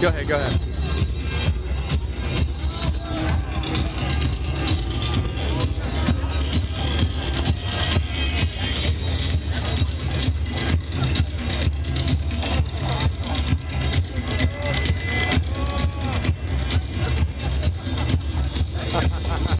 Go ahead, go ahead.